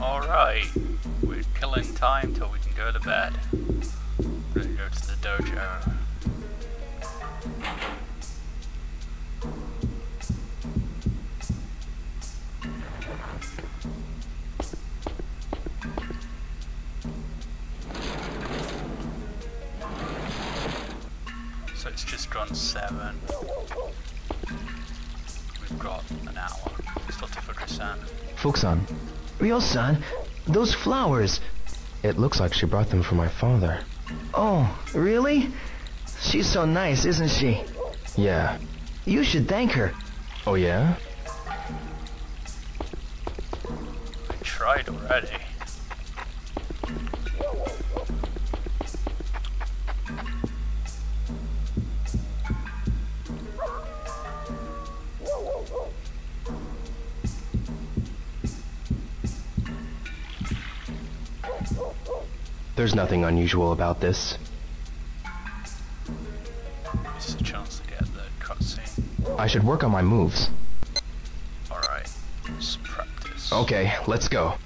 Alright, we're killing time till we can go to bed. We're go to the dojo. So it's just gone seven. We've got an hour. Still to Fuku-san. Fuxan. Ryo-san, those flowers. It looks like she brought them for my father. Oh, really? She's so nice, isn't she? Yeah. You should thank her. Oh yeah? I tried already. There's nothing unusual about this. This is a chance to get the cutscene. I should work on my moves. Alright, let's practice. Okay, let's go.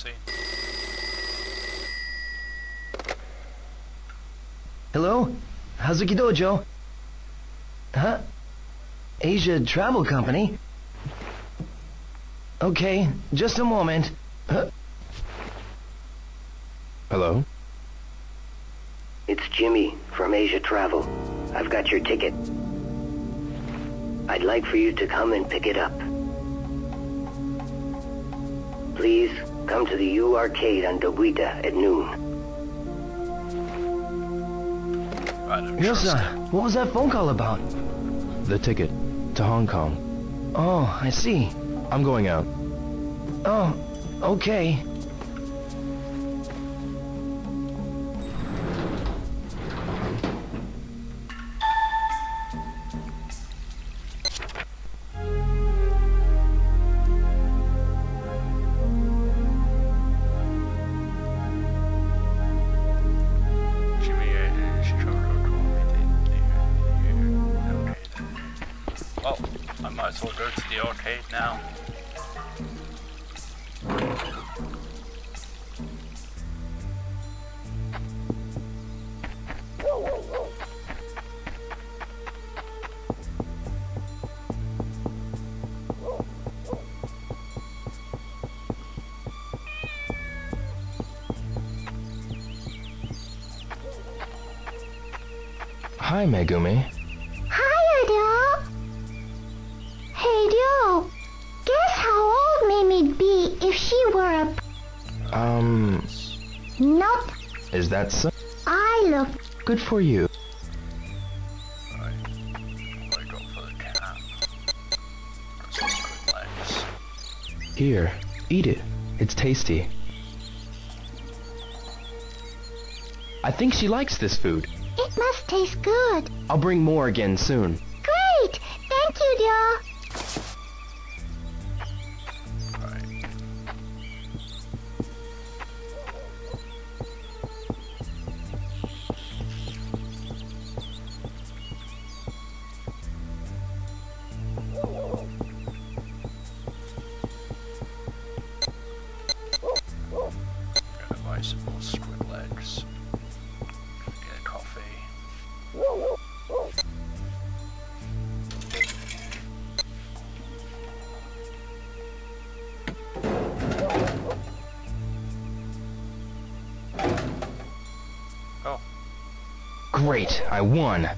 Scene. Hello? Hazuki Dojo? Huh? Asia Travel Company? Okay, just a moment. Huh? Hello? It's Jimmy from Asia Travel. I've got your ticket. I'd like for you to come and pick it up. Please, come to the You Arcade on Dobuita at noon. I don't trust Ryo-san, him. what was that phone call about? The ticket to Hong Kong. Oh, I see. I'm going out. Oh, okay. Hi, Megumi. Hi, Dio. Hey, Dio. Guess how old Mimi'd be if she were a... Um, Nope. is that so? I look... Good for you. Right. What I got for the cat? Some squid legs. Here, eat it. It's tasty. I think she likes this food. It must taste good. I'll bring more again soon. Great, I won.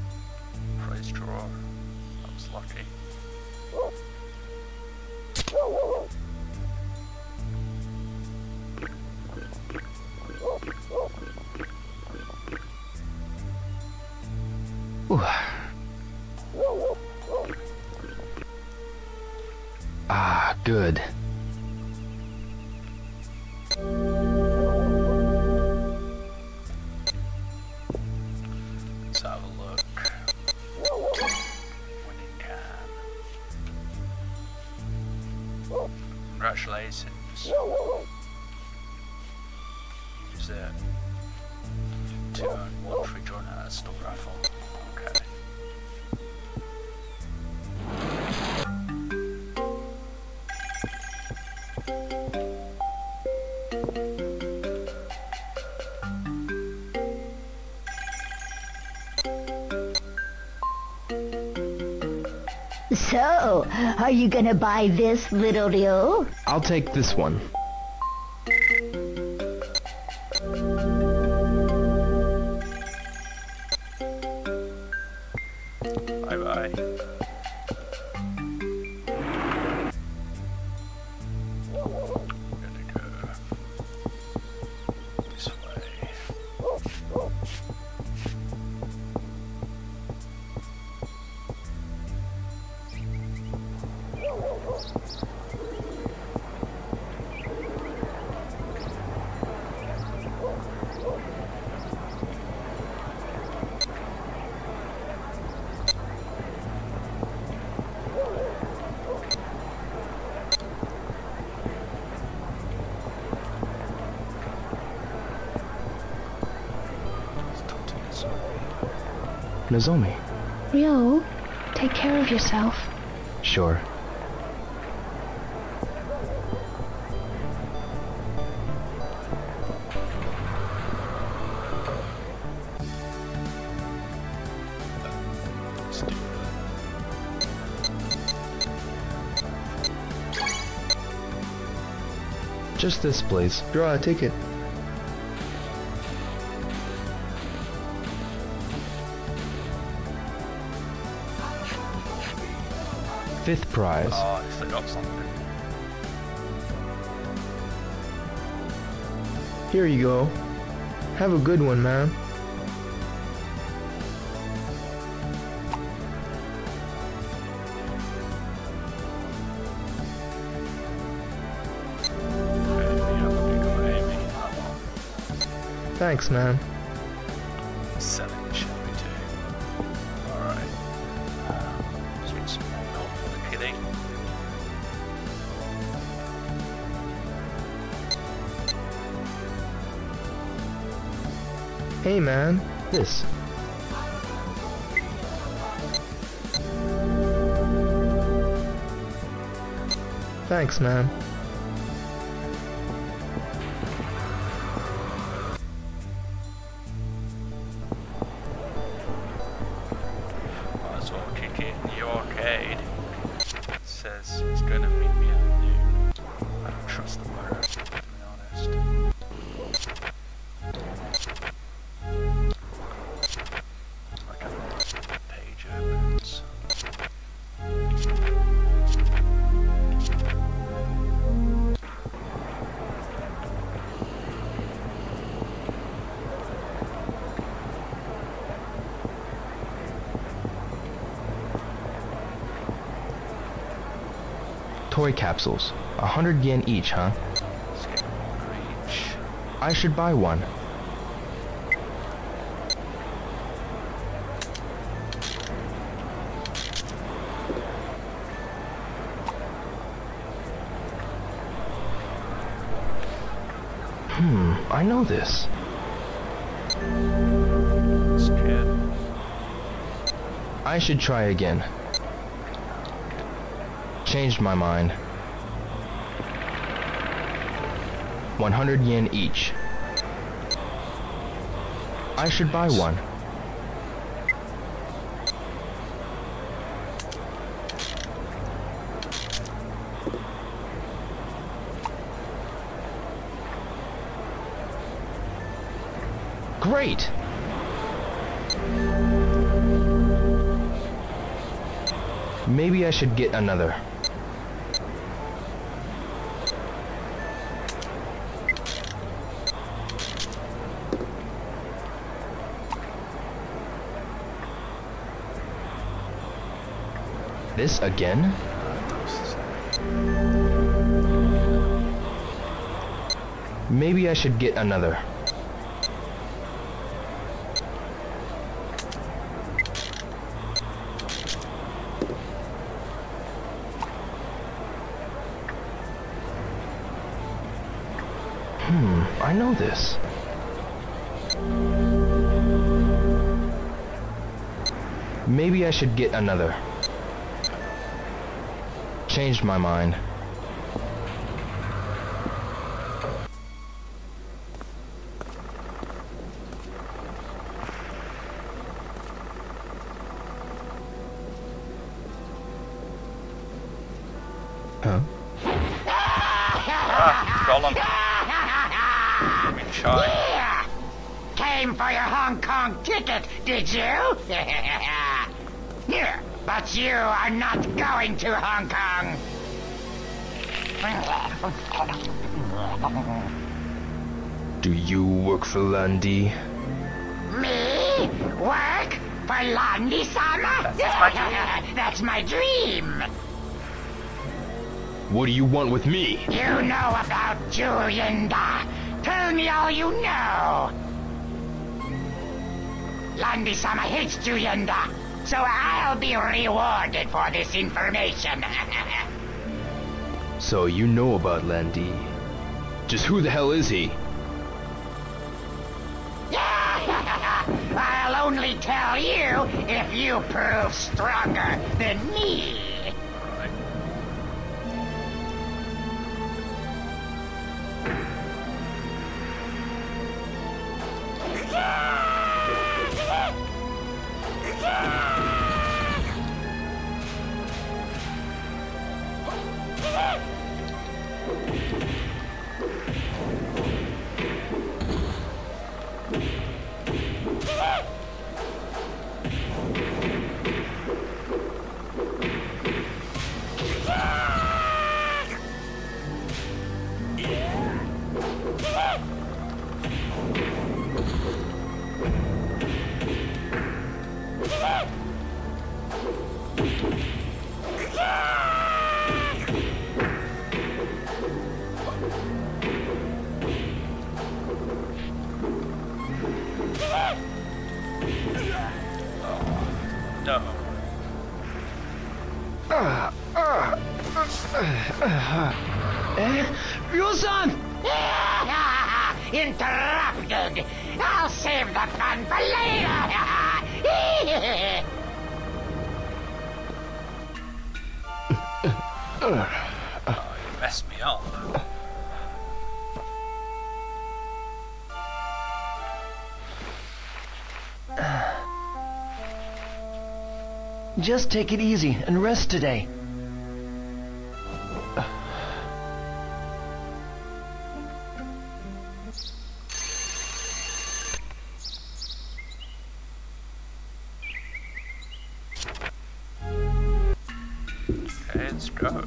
So, are you gonna buy this, little Dio? I'll take this one. Nozomi. Ryo, take care of yourself. Sure. Just this, please. Draw a ticket. Fifth prize. Oh, I forgot something. Here you go. Have a good one, man. Okay, yeah, we got Amy. That one. Thanks, man. Hey, man. This. Thanks, man. Capsules. A hundred yen each, huh? I should buy one. Hmm, I know. This. I should try again. Changed my mind. 100 yen each. I should buy one. Great! Maybe I should get another. This again? Maybe I should get another. Hmm, I know this. Maybe I should get another. Changed my mind. Hong Kong. Do you work for Lan Di? Me? Work? For Lan Di-sama? That's my dream. That's my dream. What do you want with me? You know about Zhu Yuanda. Tell me all you know. Lan Di-sama hates Zhu Yuanda, so I'll be rewarded for this information. So you know about Lan Di. Just who the hell is he? I'll only tell you if you prove stronger than me. Just take it easy and rest today. Okay, let's go.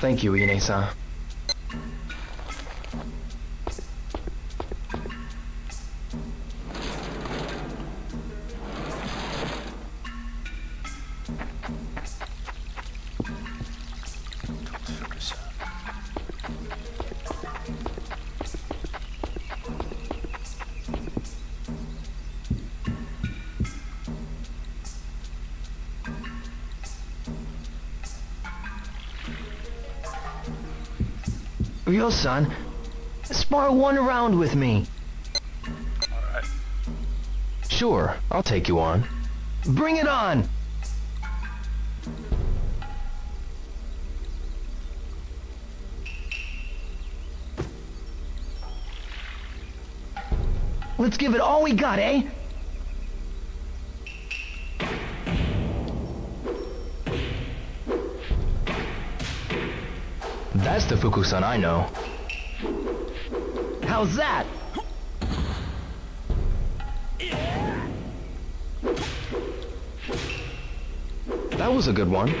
Thank you, Ine-san. Ryo-san, spar one round with me. Alright. Sure, I'll take you on. Bring it on! Let's give it all we got, eh? That's the Fuku-san I know. How's that? That was a good one.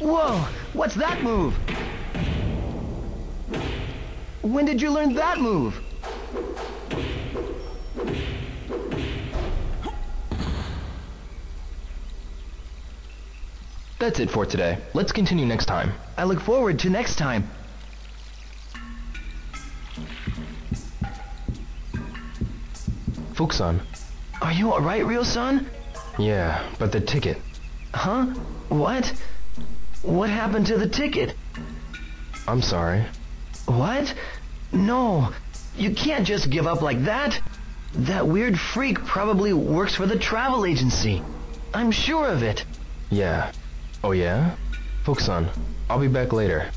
Whoa, what's that move? Did you learn that move? That's it for today. Let's continue next time. I look forward to next time. Fuku-san. Are you alright, Ryo-san? Yeah, but the ticket. Huh? What? What happened to the ticket? I'm sorry. What? No, you can't just give up like that. That weird freak probably works for the travel agency. I'm sure of it. Yeah. Oh yeah? Fuku-san, I'll be back later.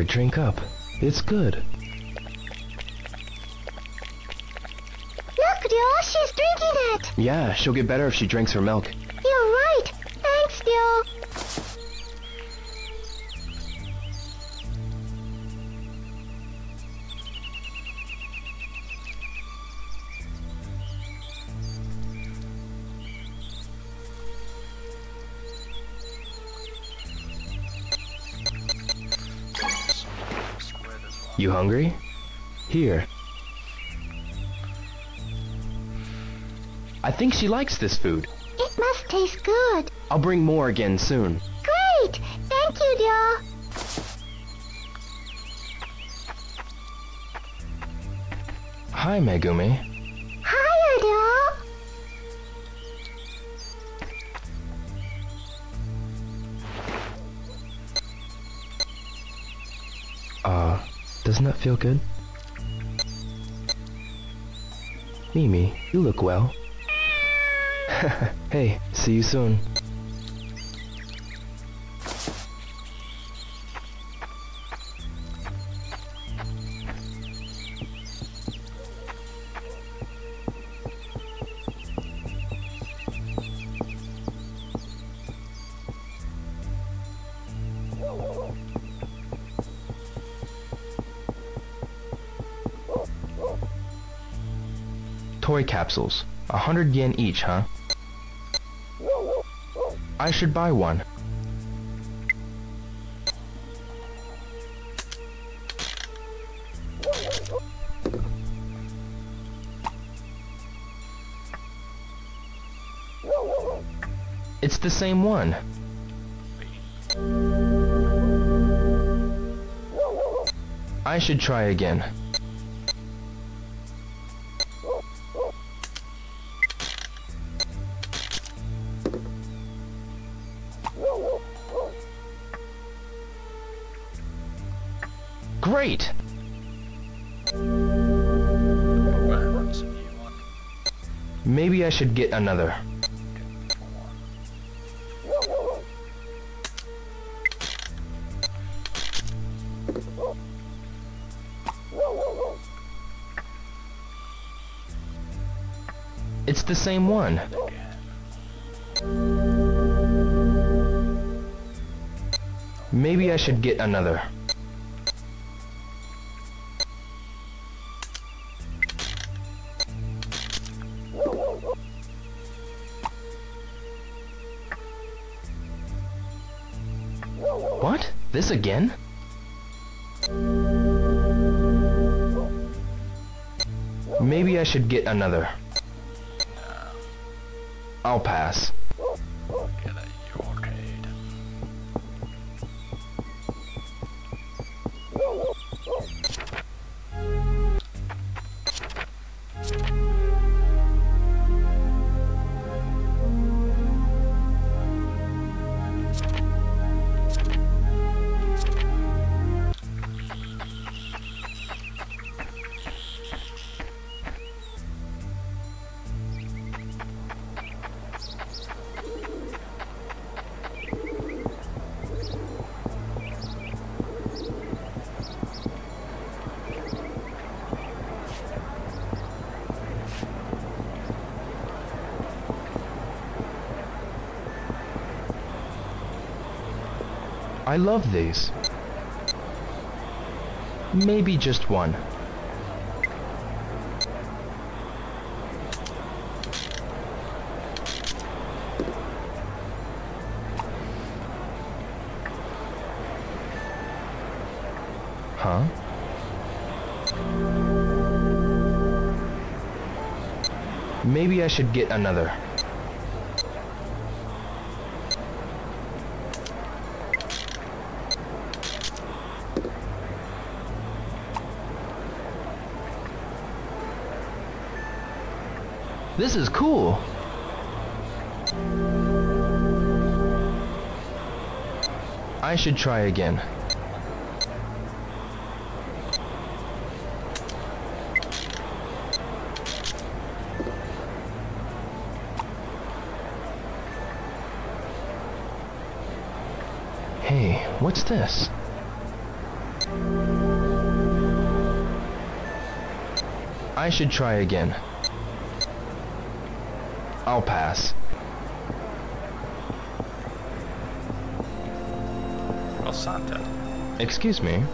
Here, drink up. It's good. Look, Ryo, she's drinking it. Yeah, she'll get better if she drinks her milk. Hungry? Here. I think she likes this food. It must taste good. I'll bring more again soon. Great. Thank you, Ryo. Hi, Megumi. Feel good? Mimi, you look well. hey, see you soon. Capsules. A hundred yen each, huh? I should buy one. It's the same one. I should try again. Great! Maybe I should get another. It's the same one. Maybe I should get another. Again? Maybe I should get another. I'll pass. I love these. Maybe just one. Huh? Maybe I should get another. This is cool. I should try again. Hey, what's this? I should try again. I'll pass. Well, Santa. Excuse me.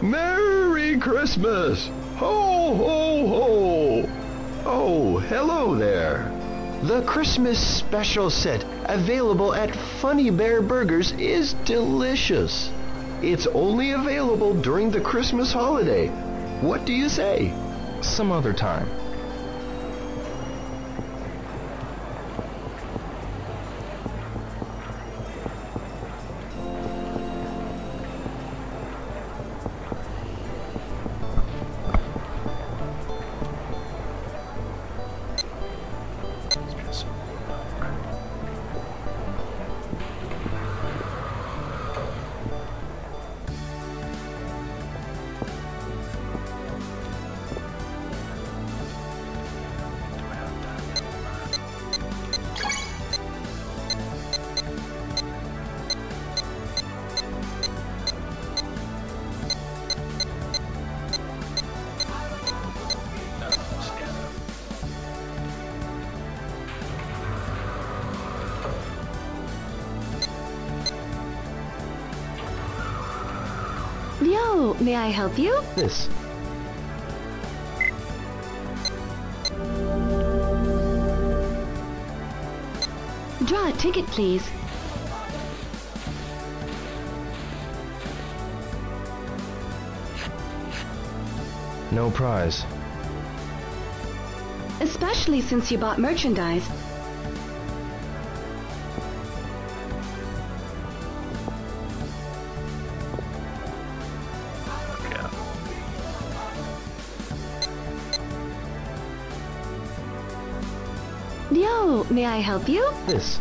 Merry Christmas! Ho, ho, ho! Oh, hello there. The Christmas special set available at Funny Bear Burgers is delicious. It's only available during the Christmas holiday. What do you say? Some other time. May I help you? This. Draw a ticket, please. No prize. Especially since you bought merchandise. May I help you? This.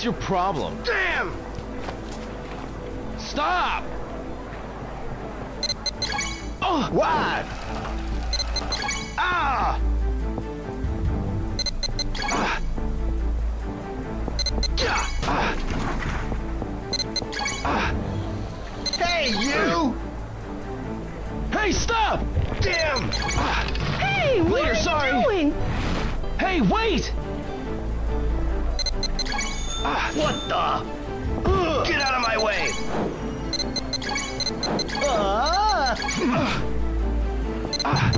What's your problem? Damn! Stop! Oh, what? Ah! Ah! Ah! Ah! Hey, you! Hey, stop! Damn! Hey, what Later, are you sorry. doing? Hey, wait! What the? Get out of my way! Ah! Ah!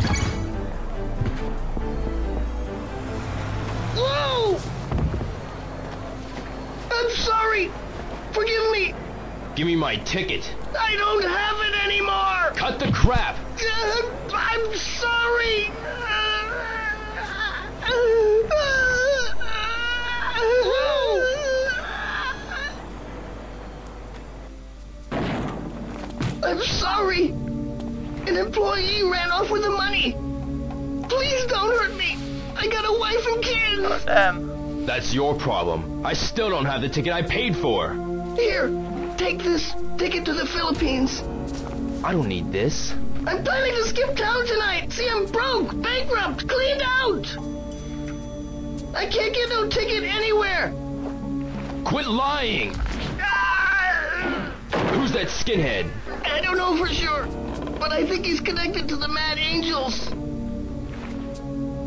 Whoa! I'm sorry! Forgive me! Give me my ticket. I don't have it anymore! Cut the crap! Employee ran off with the money! Please don't hurt me! I got a wife and kids! Damn. That's your problem. I still don't have the ticket I paid for. Here, take this. ticket to the Philippines. I don't need this. I'm planning to skip town tonight. See, I'm broke, bankrupt, cleaned out. I can't get no ticket anywhere. Quit lying! Ah! Who's that skinhead? I don't know for sure, but I think he's connected to the Mad Angels.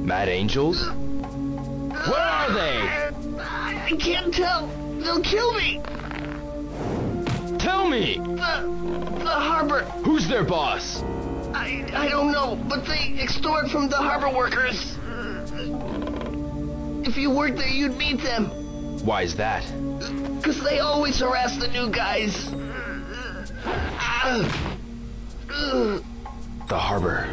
Mad Angels? Where are they? I can't tell. They'll kill me. Tell me! The, the harbor. Who's their boss? I, I don't know, but they extort from the harbor workers. If you worked there, you'd meet them. Why is that? Because they always harass the new guys. Ah. The harbor.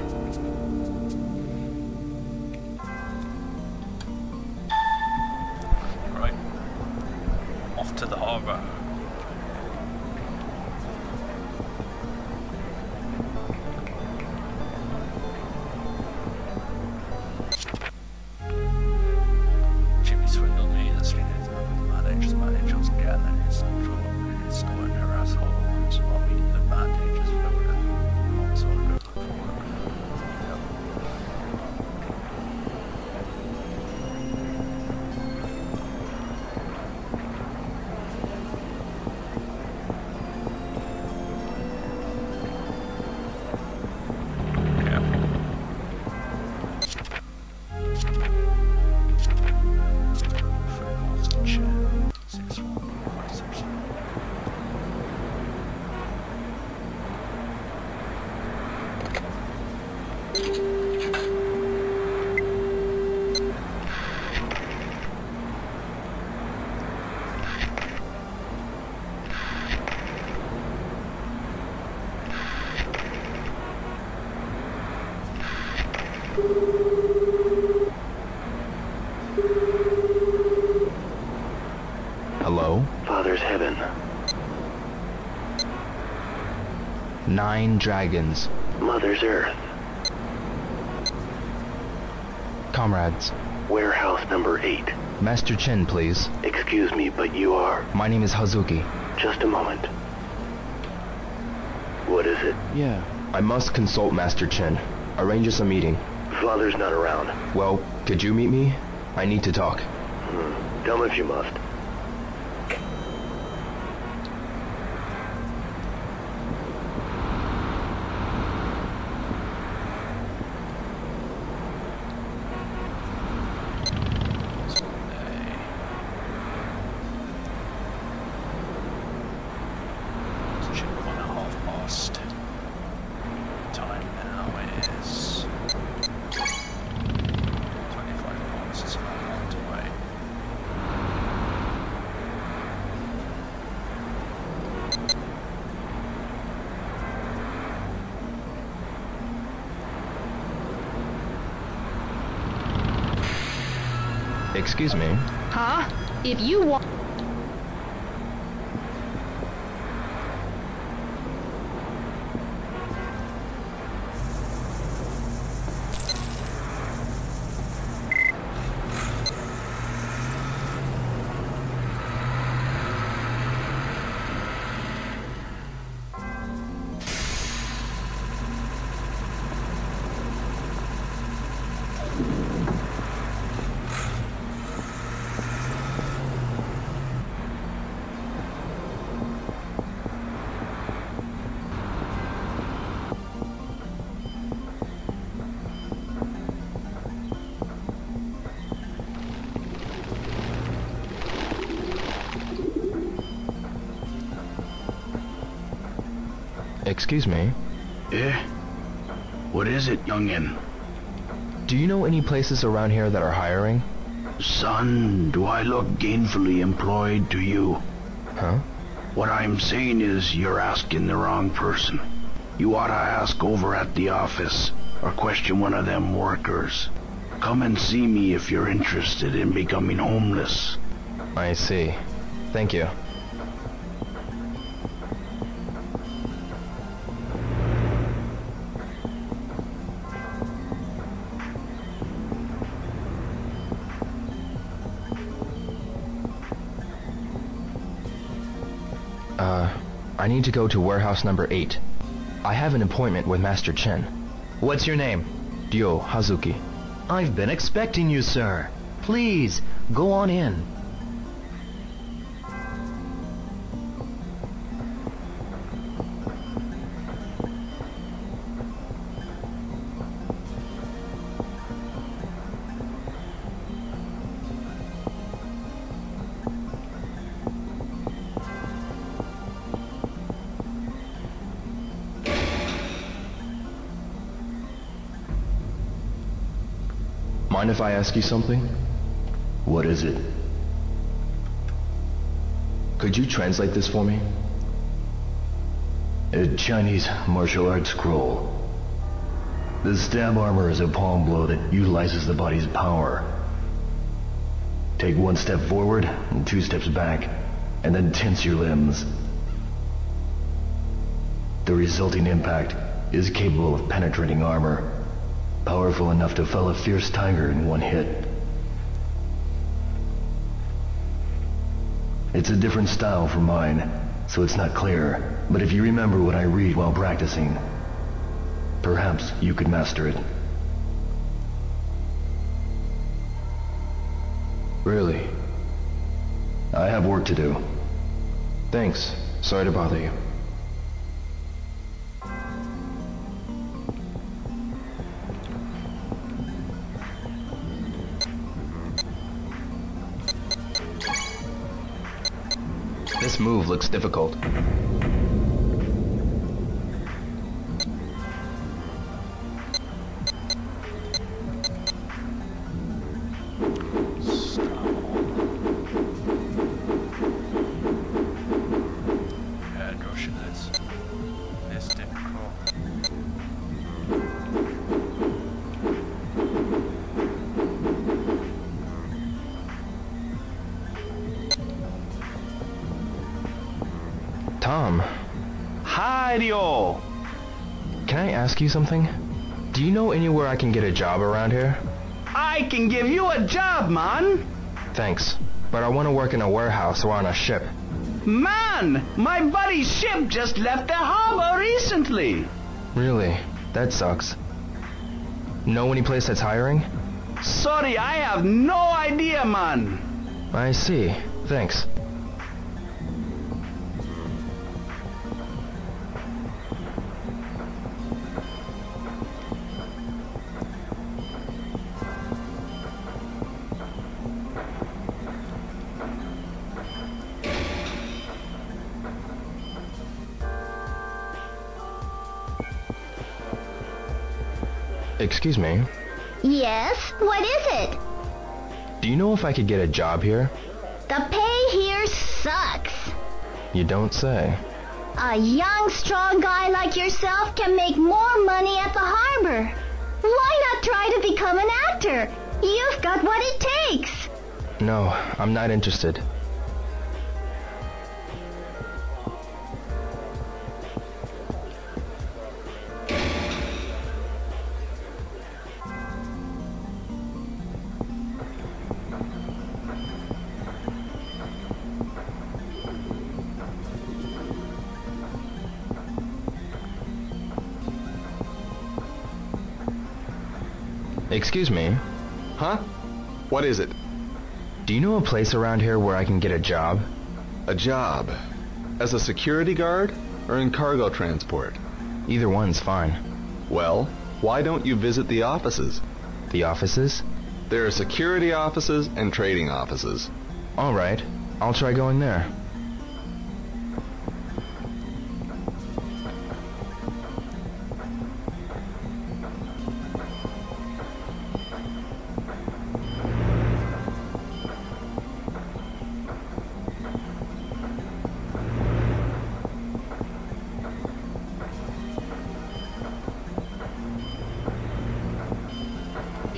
Nine dragons. Mother's earth. Comrades. Warehouse number 8. Master Chen, please. Excuse me, but you are... My name is Hazuki. Just a moment. What is it? Yeah. I must consult Master Chen. Arrange us a meeting. Father's not around. Well, could you meet me? I need to talk. Hmm. Tell him if you must. Check one and a half past. Time now is 25 miles. It's about a month away. Excuse me. Huh? If you want... Excuse me. Eh? What is it, youngin? Do you know any places around here that are hiring? Son, do I look gainfully employed to you? Huh? What I'm saying is you're asking the wrong person. You ought to ask over at the office, or question one of them workers. Come and see me if you're interested in becoming homeless. I see. Thank you. Uh, I need to go to warehouse number 8. I have an appointment with Master Chen. What's your name? Ryo Hazuki. I've been expecting you, sir. Please, go on in. If I ask you something? What is it? Could you translate this for me? A Chinese martial arts scroll. The stab armor is a palm blow that utilizes the body's power. Take one step forward and two steps back, and then tense your limbs. The resulting impact is capable of penetrating armor, powerful enough to fell a fierce tiger in one hit. It's a different style from mine, so it's not clear. But if you remember what I read while practicing, perhaps you could master it. Really? I have work to do. Thanks. Sorry to bother you. Move looks difficult. Tom, Hi, Ryo! can I ask you something? Do you know anywhere I can get a job around here? I can give you a job, man. Thanks. But I want to work in a warehouse or on a ship. Man, my buddy's ship just left the harbor recently. Really? That sucks. Know any place that's hiring? Sorry, I have no idea, man. I see. Thanks. Excuse me. Yes? What is it? Do you know if I could get a job here? The pay here sucks. You don't say. A young, strong guy like yourself can make more money at the harbor. Why not try to become an actor? You've got what it takes. No, I'm not interested. Excuse me. Huh? What is it? Do you know a place around here where I can get a job? A job? As a security guard or in cargo transport? Either one's fine. Well, why don't you visit the offices? The offices? There are security offices and trading offices. All right. I'll try going there.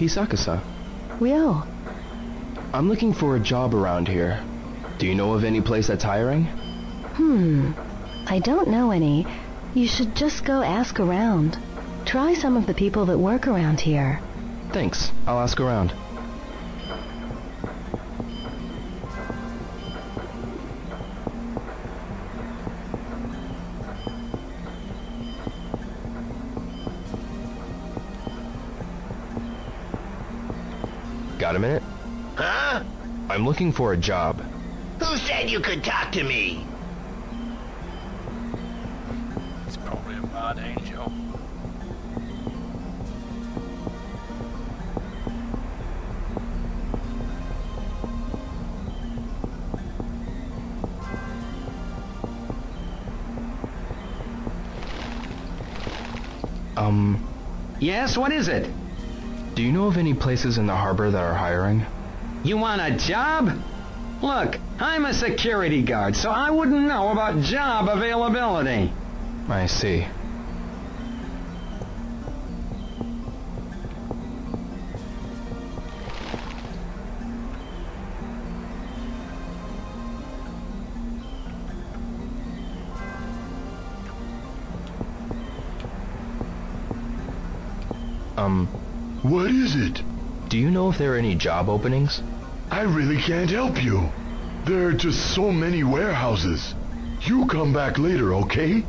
Hisaka-sa. Ryo. I'm looking for a job around here. Do you know of any place that's hiring? Hmm. I don't know any. You should just go ask around. Try some of the people that work around here. Thanks. I'll ask around. Got a minute? Huh? I'm looking for a job. Who said you could talk to me? It's probably a Mad Angel. Um, Yes, what is it? Do you know of any places in the harbor that are hiring? You want a job? Look, I'm a security guard, so I wouldn't know about job availability. I see. Is it? do you know if there are any job openings? I really can't help you. There are just so many warehouses. You come back later, okay?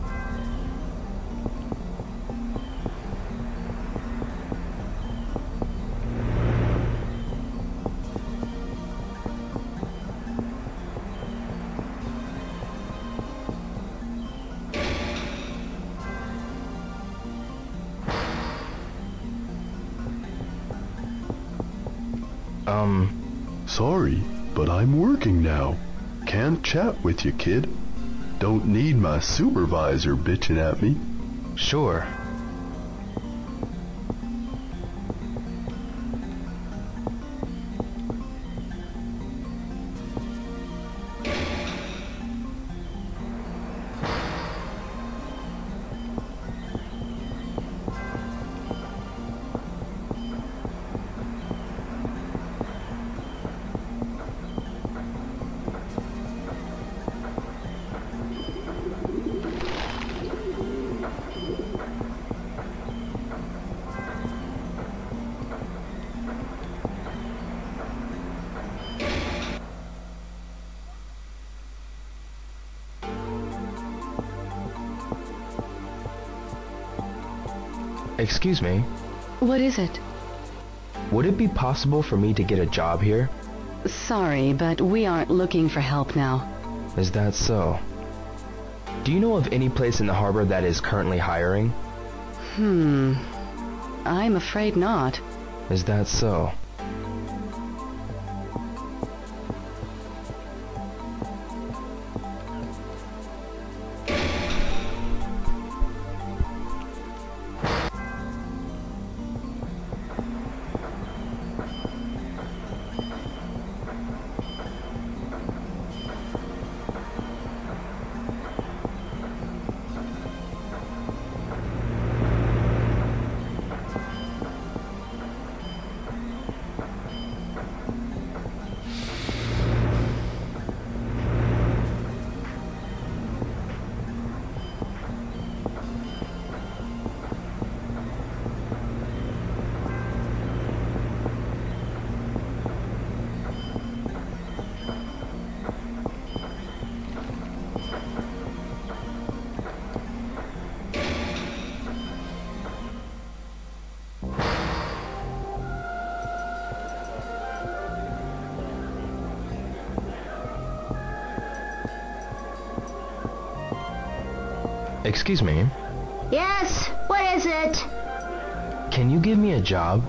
Um, Sorry, but I'm working now. Can't chat with you, kid. Don't need my supervisor bitching at me. sure. Excuse me, What is it? would it be possible for me to get a job here? Sorry, but we aren't looking for help now. Is that so? Do you know of any place in the harbor that is currently hiring? Hmm. I'm afraid not. Is that so? Excuse me, Yes, what is it? can you give me a job?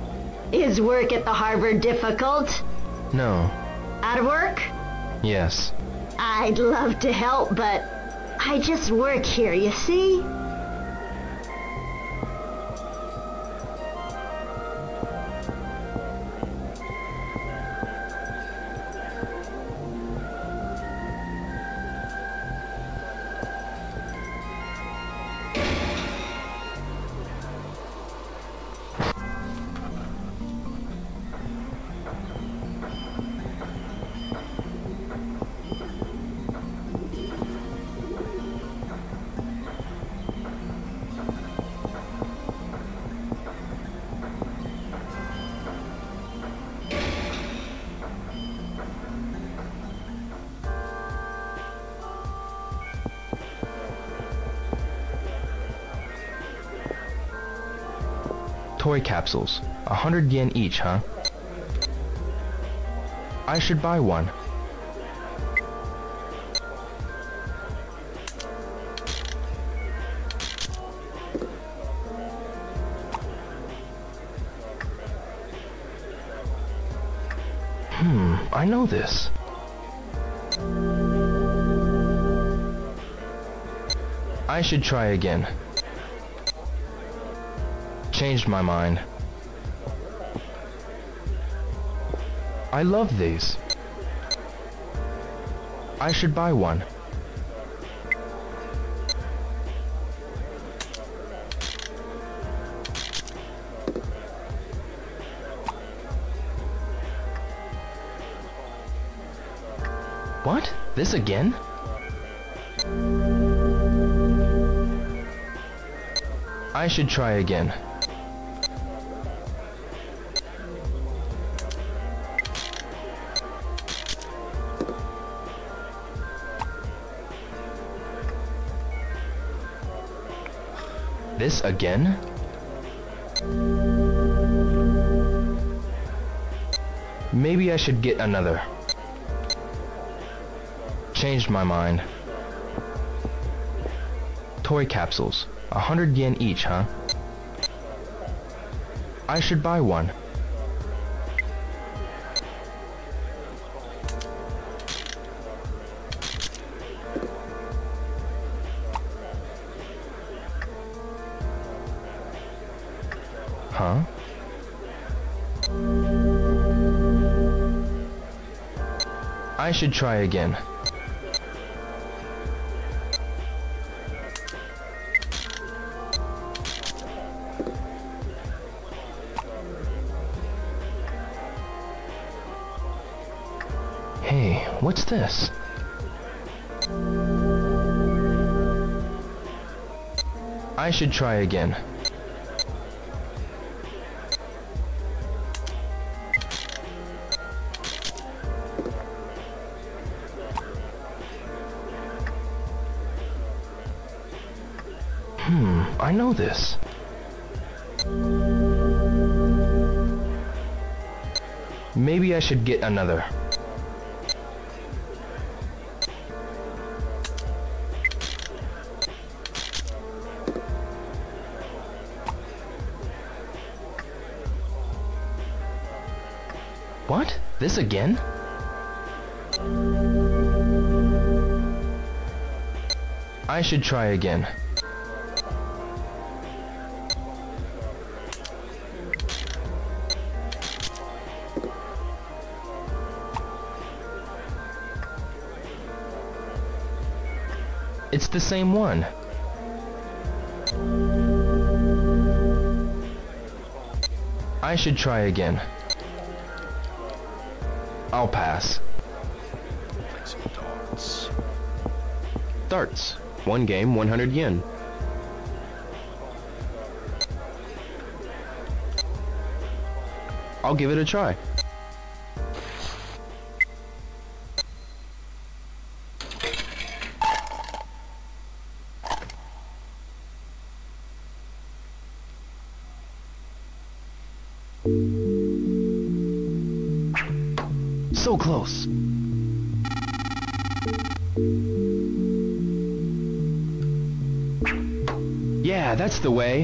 Is work at the harbor difficult? No. Out of work? Yes. I'd love to help, but I just work here, you see? Toy capsules. A hundred yen each, huh? I should buy one. Hmm, I know this. I should try again. Changed my mind. I love these. I should buy one. What? This again? I should try again. This again? Maybe I should get another. Changed my mind. Toy capsules. A hundred yen each, huh? I should buy one. Should try again. Hey, what's this? I should try again. know this? Maybe I should get another. What? This again? I should try again. It's the same one. I should try again. I'll pass. Darts. Darts. One game, 100 yen. I'll give it a try. The way.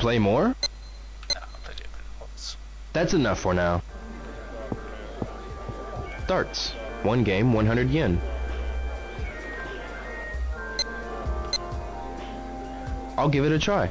Play more? That's enough for now. Darts. One game, 100 yen. I'll give it a try.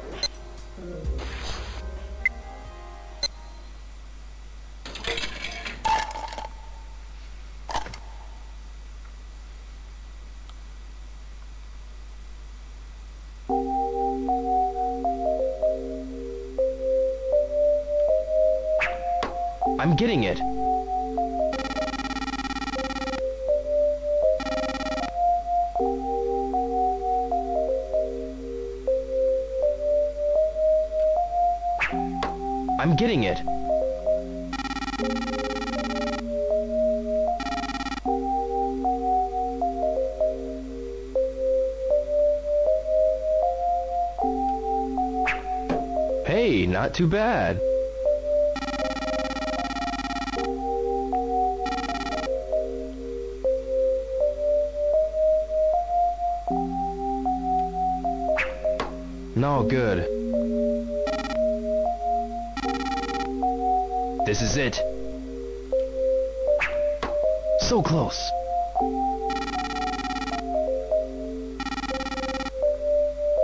I'm getting it. Hey, not too bad. No good. This is it. So close.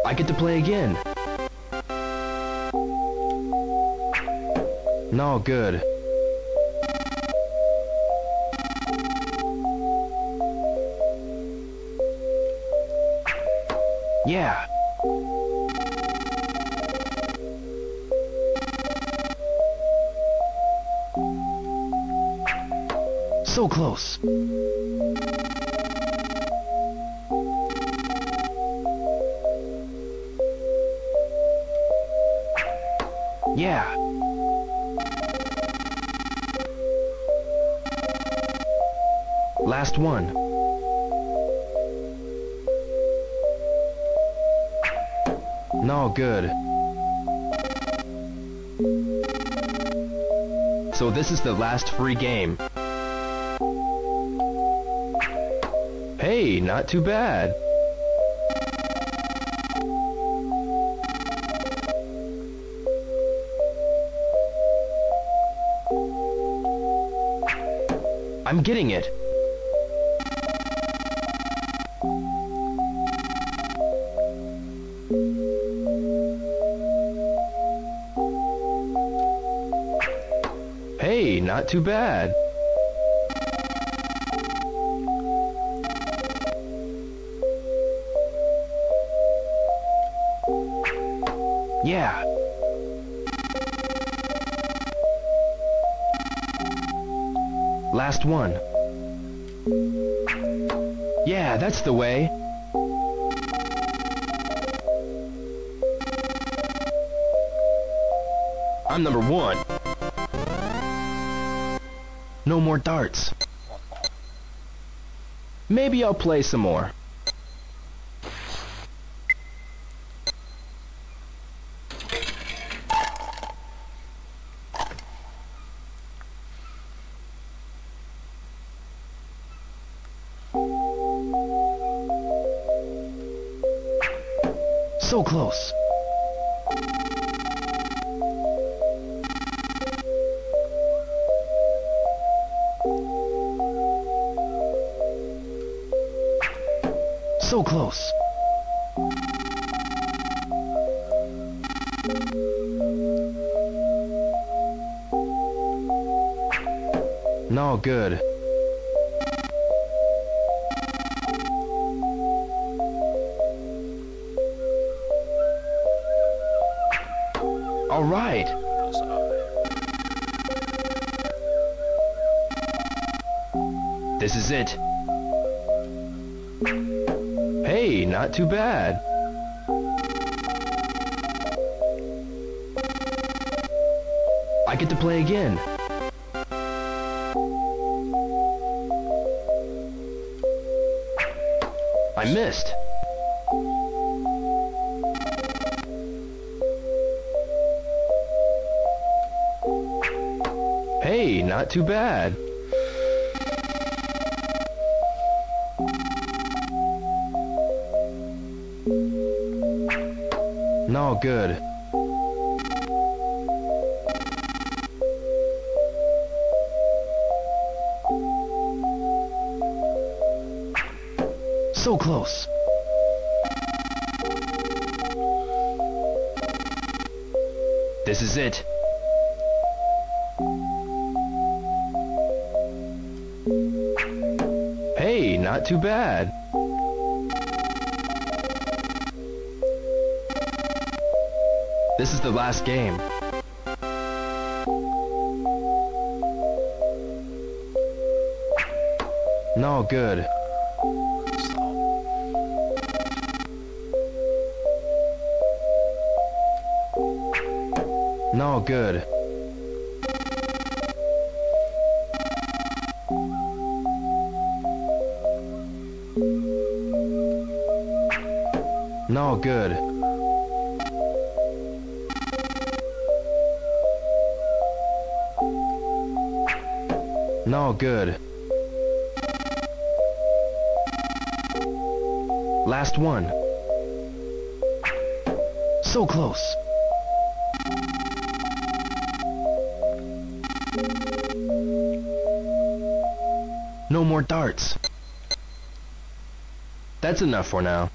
I get to play again. No good. Yeah. Close. Yeah. Last one. No good. So this is the last free game. Hey, not too bad. I'm getting it. Hey, not too bad. Yeah. Last one. Yeah, that's the way. I'm number one. No more darts. Maybe I'll play some more. Close. This is it. Hey, not too bad. This is the last game. No good. No good. No good. No good. Last one. So close. No more darts. That's enough for now.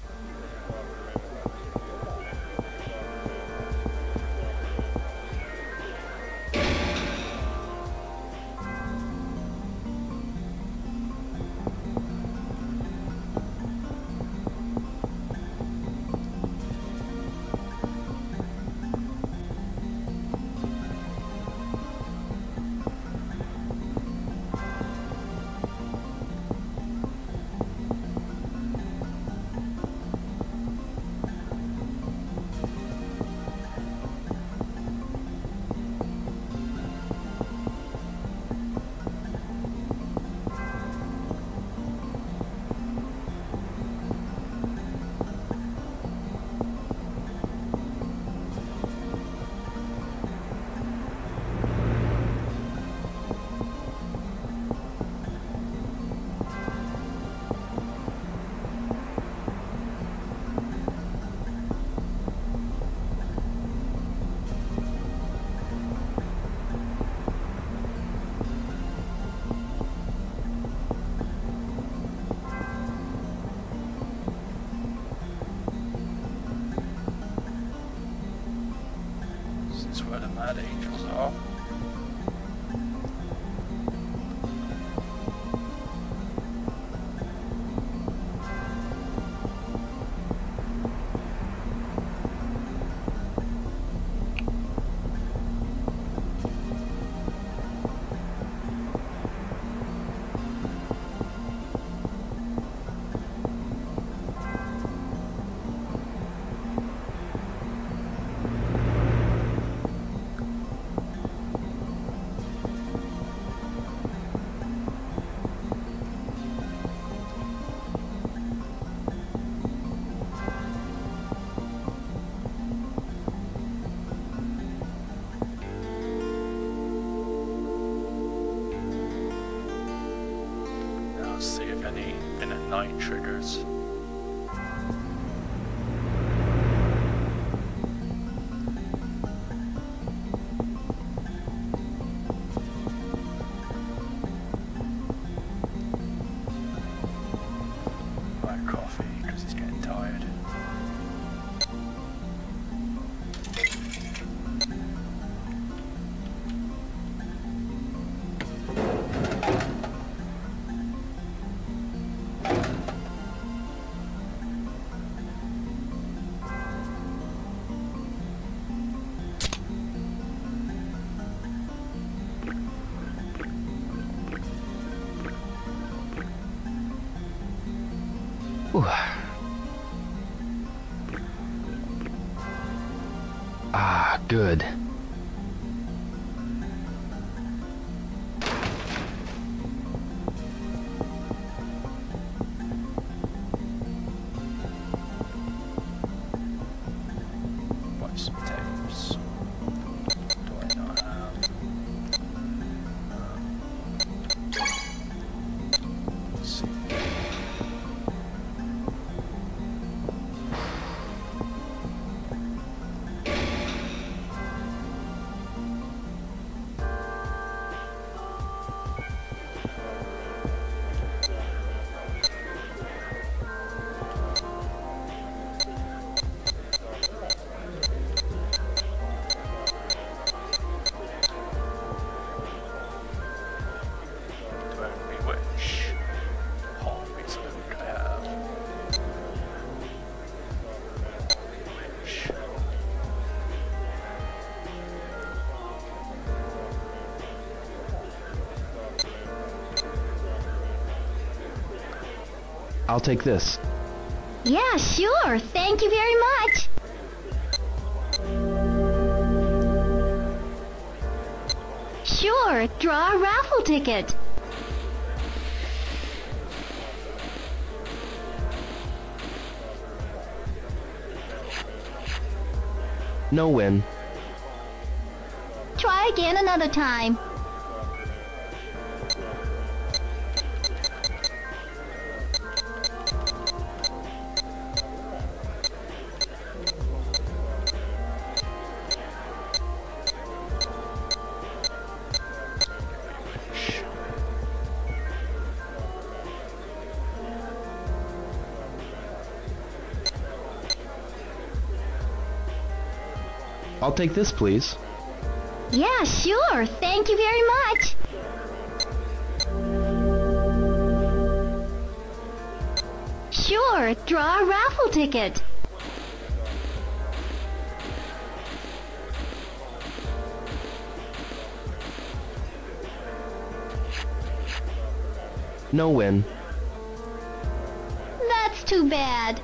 Good. I'll take this. Yeah, sure. Thank you very much. Sure, draw a raffle ticket. No win. Try again another time. I'll take this, please. Yeah, sure. Thank you very much. Sure, draw a raffle ticket. No win. That's too bad.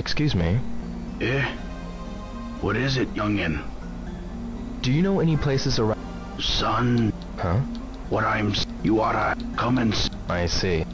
Excuse me. Eh? What is it, youngin? Do you know any places around? Son, Huh? what I'm... You oughta come and... s- I see.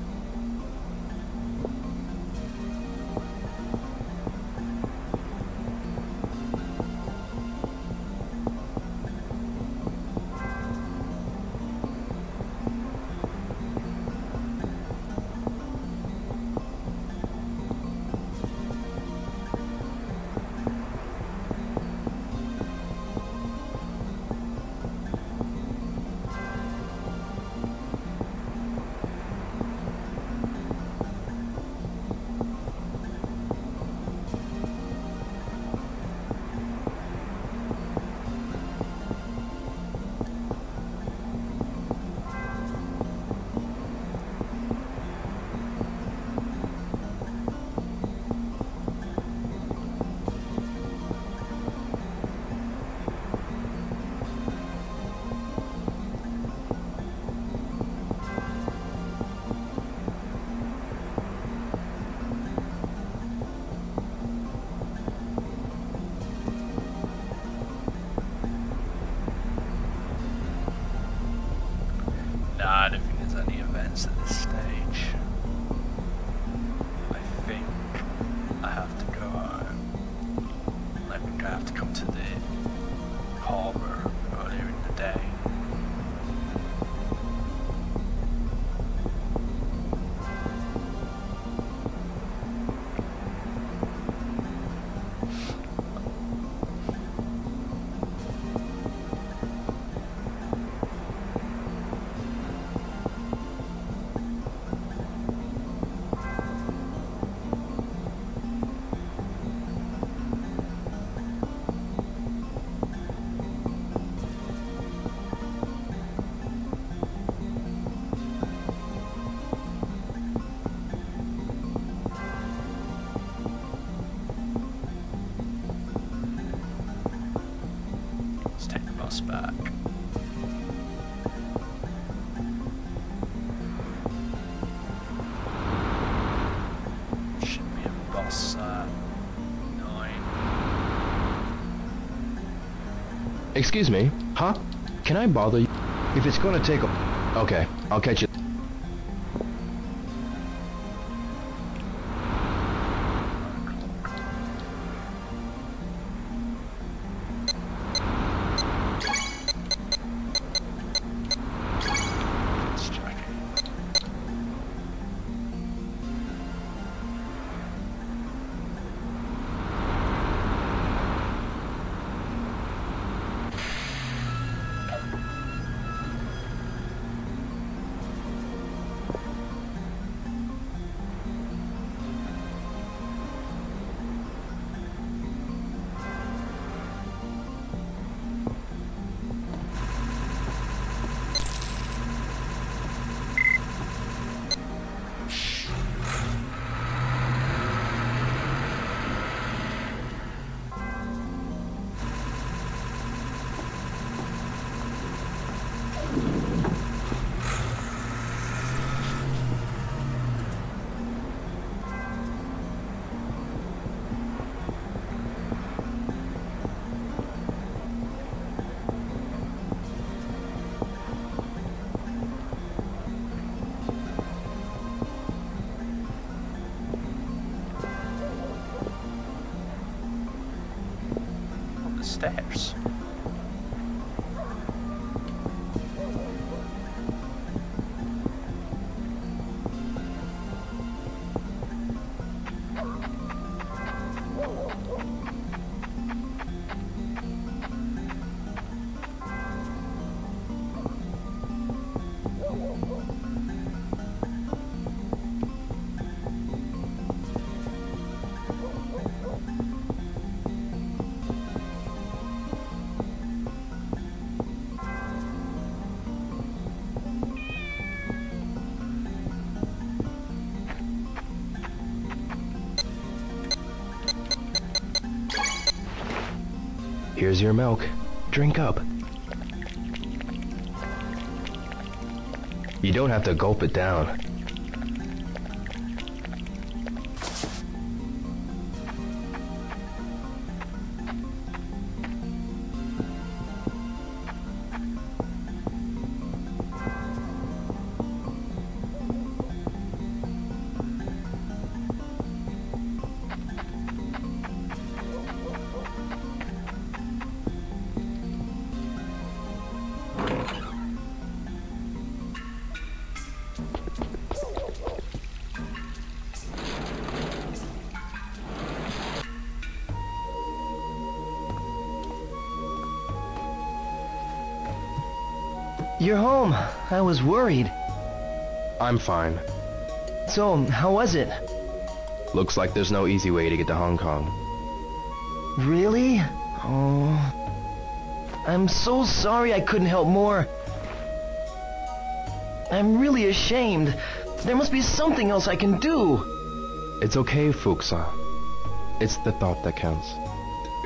Excuse me? Huh? Can I bother you? If it's gonna take a... Okay, I'll catch you. Up Here's your milk. Drink up. You don't have to gulp it down. You're home. I was worried. I'm fine. So, how was it? Looks like there's no easy way to get to Hong Kong. Really? Oh. I'm so sorry I couldn't help more. I'm really ashamed. There must be something else I can do. It's okay, Fuku-san. It's the thought that counts.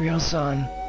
Ryo-san.